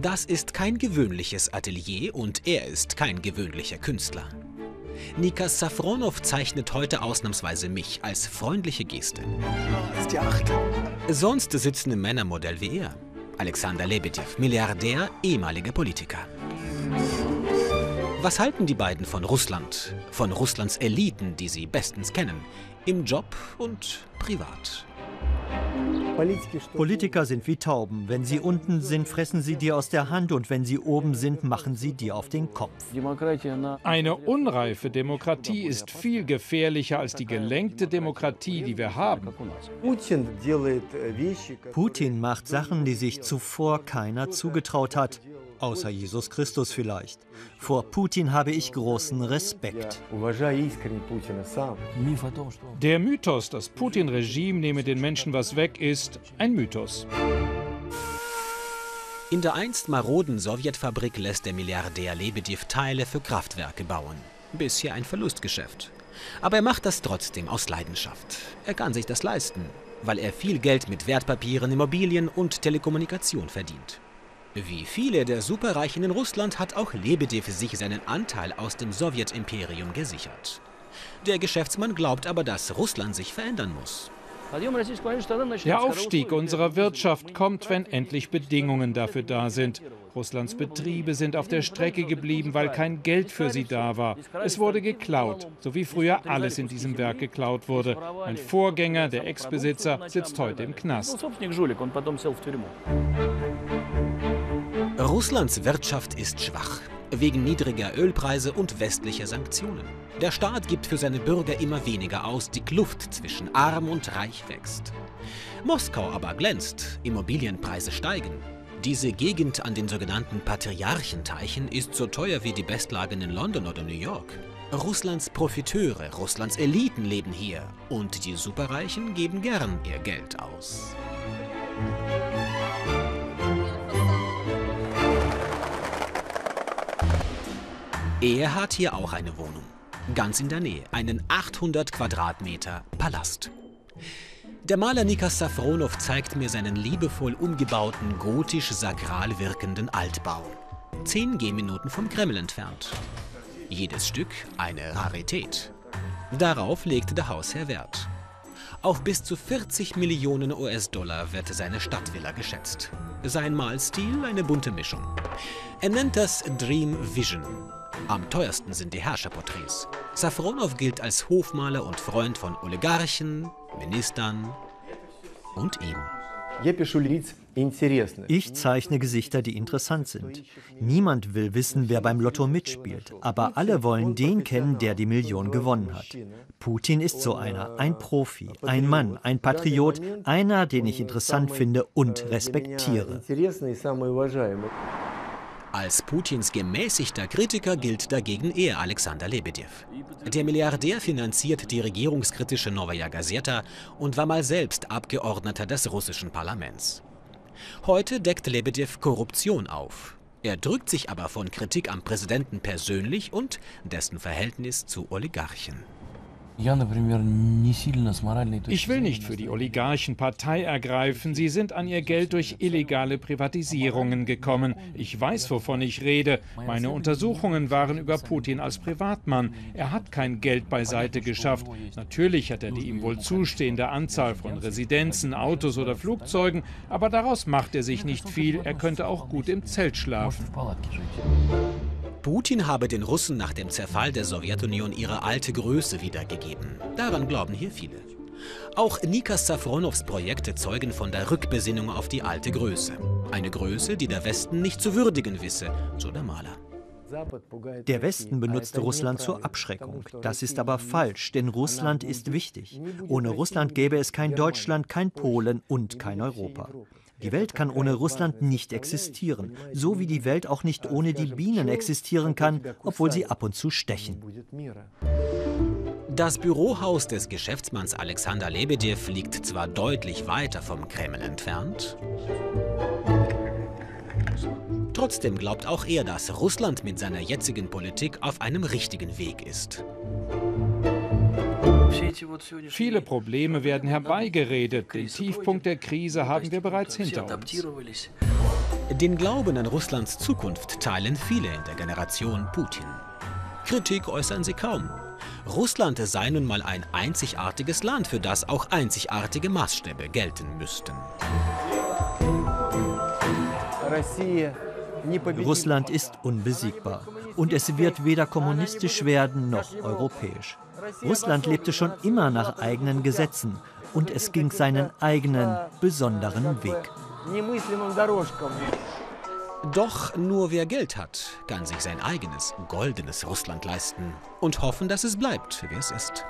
Das ist kein gewöhnliches Atelier und er ist kein gewöhnlicher Künstler. Nikas Safronow zeichnet heute ausnahmsweise mich als freundliche Geste. Ist die achte. Sonst sitzen im Männermodell wie er. Alexander Lebedew, Milliardär, ehemaliger Politiker. Was halten die beiden von Russland? Von Russlands Eliten, die sie bestens kennen, im Job und privat. Politiker sind wie Tauben. Wenn sie unten sind, fressen sie dir aus der Hand und wenn sie oben sind, machen sie dir auf den Kopf. Eine unreife Demokratie ist viel gefährlicher als die gelenkte Demokratie, die wir haben. Putin macht Sachen, die sich zuvor keiner zugetraut hat. Außer Jesus Christus vielleicht. Vor Putin habe ich großen Respekt. Der Mythos, das Putin-Regime nehme den Menschen was weg, ist ein Mythos. In der einst maroden Sowjetfabrik lässt der Milliardär Lebedew Teile für Kraftwerke bauen. Bisher ein Verlustgeschäft. Aber er macht das trotzdem aus Leidenschaft. Er kann sich das leisten, weil er viel Geld mit Wertpapieren, Immobilien und Telekommunikation verdient. Wie viele der Superreichen in Russland hat auch Lebedew sich seinen Anteil aus dem Sowjetimperium gesichert. Der Geschäftsmann glaubt aber, dass Russland sich verändern muss. Der Aufstieg unserer Wirtschaft kommt, wenn endlich Bedingungen dafür da sind. Russlands Betriebe sind auf der Strecke geblieben, weil kein Geld für sie da war. Es wurde geklaut, so wie früher alles in diesem Werk geklaut wurde. Mein Vorgänger, der Ex-Besitzer, sitzt heute im Knast. Russlands Wirtschaft ist schwach, wegen niedriger Ölpreise und westlicher Sanktionen. Der Staat gibt für seine Bürger immer weniger aus, die Kluft zwischen arm und reich wächst. Moskau aber glänzt, Immobilienpreise steigen. Diese Gegend an den sogenannten Patriarchenteichen ist so teuer wie die Bestlagen in London oder New York. Russlands Profiteure, Russlands Eliten leben hier und die Superreichen geben gern ihr Geld aus. Er hat hier auch eine Wohnung. Ganz in der Nähe, einen 800 Quadratmeter Palast. Der Maler Nikas Safronow zeigt mir seinen liebevoll umgebauten, gotisch-sakral wirkenden Altbau. Zehn Gehminuten vom Kreml entfernt. Jedes Stück eine Rarität. Darauf legte der Hausherr Wert. Auf bis zu 40 Millionen US-Dollar wird seine Stadtvilla geschätzt. Sein Malstil eine bunte Mischung. Er nennt das Dream Vision. Am teuersten sind die Herrscherporträts. Safronow gilt als Hofmaler und Freund von Oligarchen, Ministern und ihm. Ich zeichne Gesichter, die interessant sind. Niemand will wissen, wer beim Lotto mitspielt, aber alle wollen den kennen, der die Million gewonnen hat. Putin ist so einer, ein Profi, ein Mann, ein Patriot, einer, den ich interessant finde und respektiere. Als Putins gemäßigter Kritiker gilt dagegen er Alexander Lebedew. Der Milliardär finanziert die regierungskritische Novaya Gazeta und war mal selbst Abgeordneter des russischen Parlaments. Heute deckt Lebedew Korruption auf. Er drückt sich aber von Kritik am Präsidenten persönlich und dessen Verhältnis zu Oligarchen. Ich will nicht für die Oligarchen Partei ergreifen. Sie sind an ihr Geld durch illegale Privatisierungen gekommen. Ich weiß, wovon ich rede. Meine Untersuchungen waren über Putin als Privatmann. Er hat kein Geld beiseite geschafft. Natürlich hat er die ihm wohl zustehende Anzahl von Residenzen, Autos oder Flugzeugen, aber daraus macht er sich nicht viel. Er könnte auch gut im Zelt schlafen. Putin habe den Russen nach dem Zerfall der Sowjetunion ihre alte Größe wiedergegeben. Daran glauben hier viele. Auch Nikas Safronows Projekte zeugen von der Rückbesinnung auf die alte Größe. Eine Größe, die der Westen nicht zu würdigen wisse, so der Maler. Der Westen benutzte Russland zur Abschreckung. Das ist aber falsch, denn Russland ist wichtig. Ohne Russland gäbe es kein Deutschland, kein Polen und kein Europa. Die Welt kann ohne Russland nicht existieren, so wie die Welt auch nicht ohne die Bienen existieren kann, obwohl sie ab und zu stechen. Das Bürohaus des Geschäftsmanns Alexander Lebedew liegt zwar deutlich weiter vom Kreml entfernt, trotzdem glaubt auch er, dass Russland mit seiner jetzigen Politik auf einem richtigen Weg ist. Viele Probleme werden herbeigeredet. Den Tiefpunkt der Krise haben wir bereits hinter uns. Den Glauben an Russlands Zukunft teilen viele in der Generation Putin. Kritik äußern sie kaum. Russland sei nun mal ein einzigartiges Land, für das auch einzigartige Maßstäbe gelten müssten. Russland ist unbesiegbar und es wird weder kommunistisch werden noch europäisch. Russland lebte schon immer nach eigenen Gesetzen und es ging seinen eigenen besonderen Weg. Doch nur wer Geld hat, kann sich sein eigenes goldenes Russland leisten und hoffen, dass es bleibt, wie es ist.